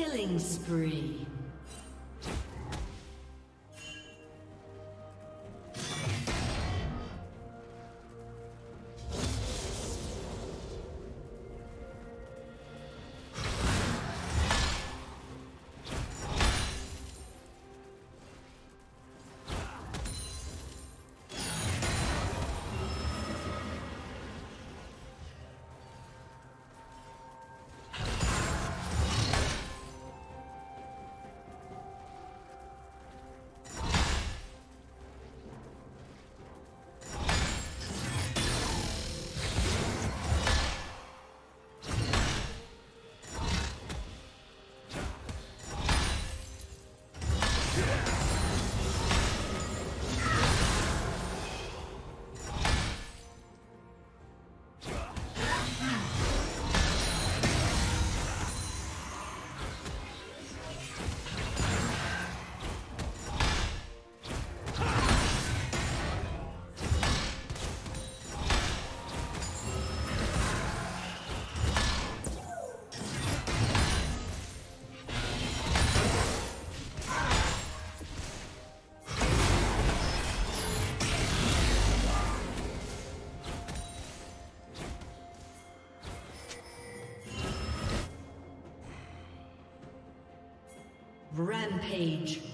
Killing spree. Rampage.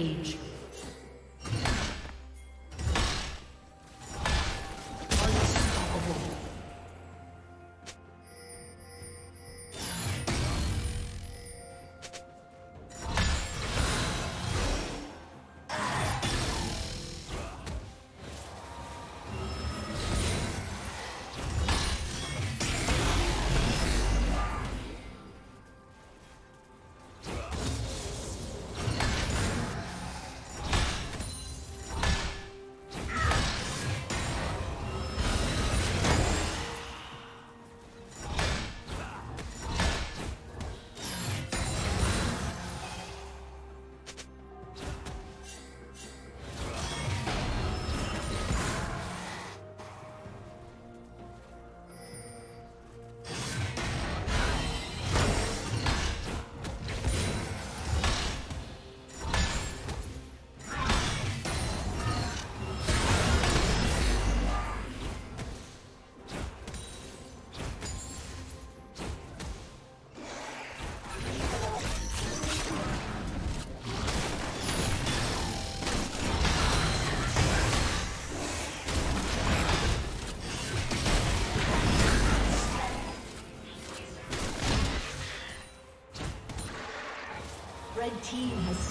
Rampage. Team has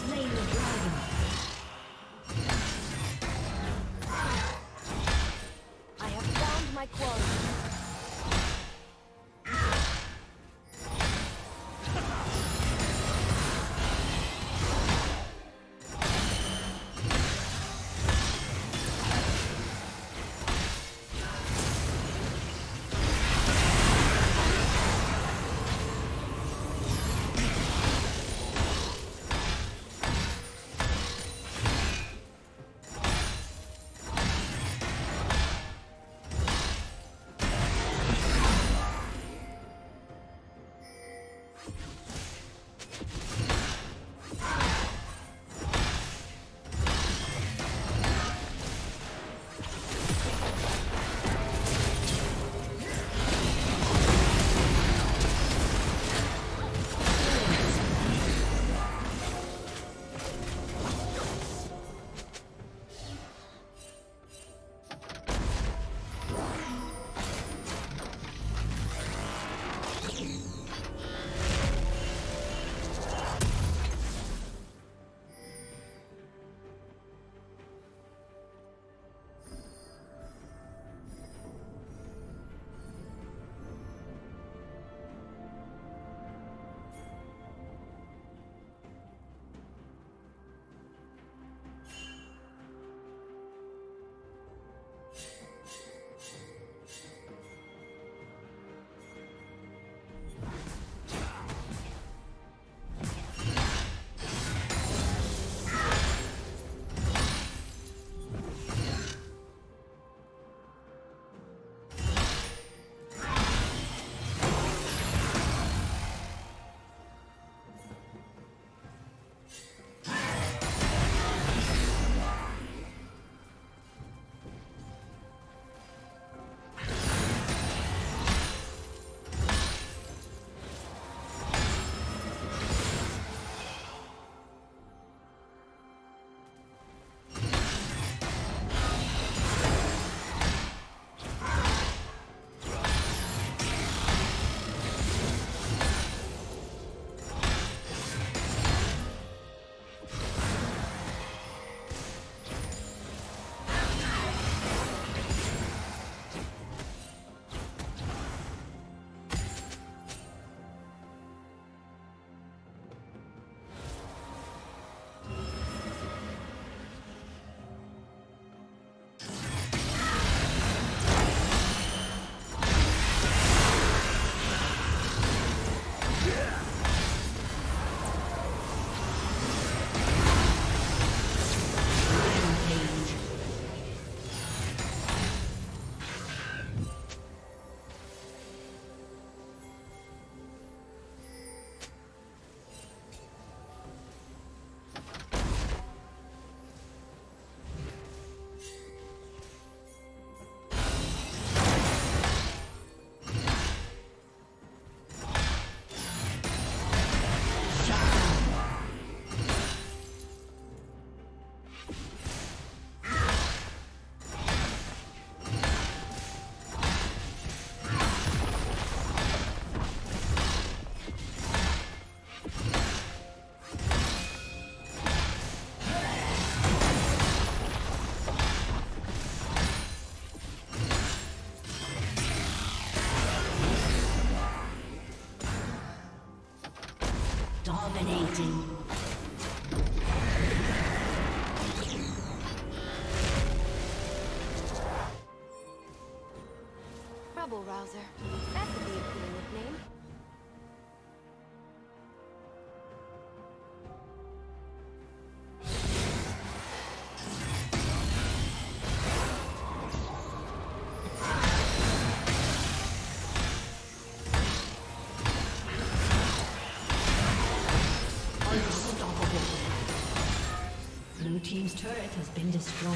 Rouser. That could be a cool nickname. Blue Team's turret has been destroyed.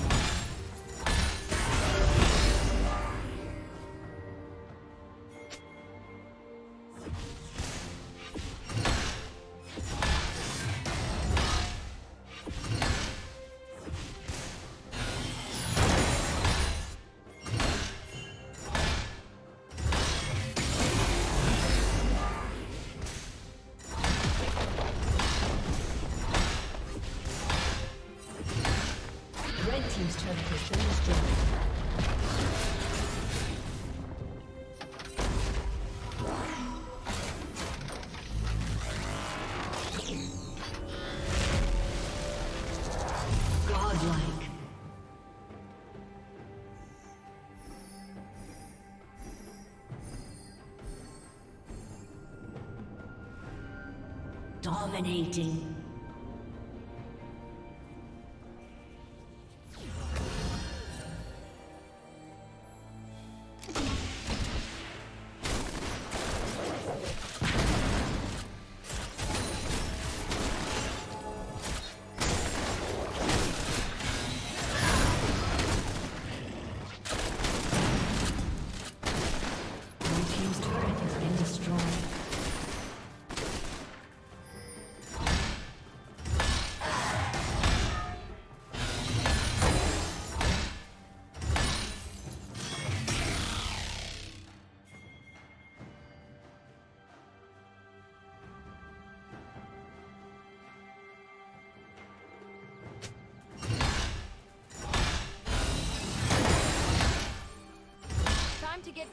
Dominating.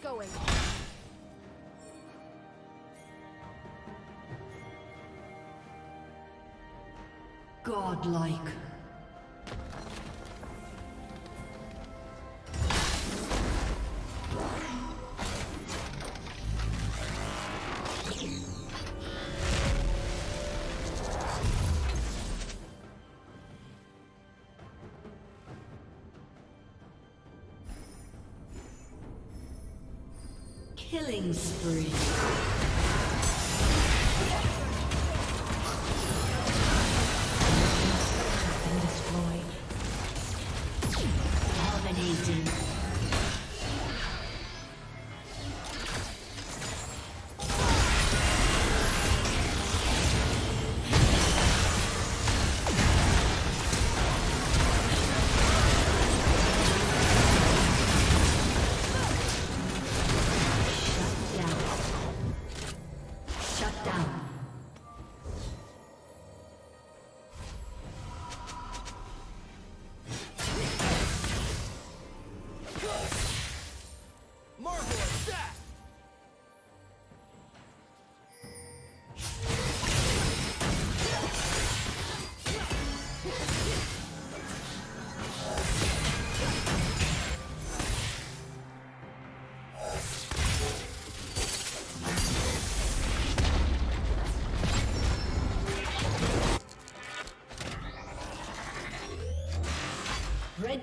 Going. Godlike.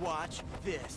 Watch this.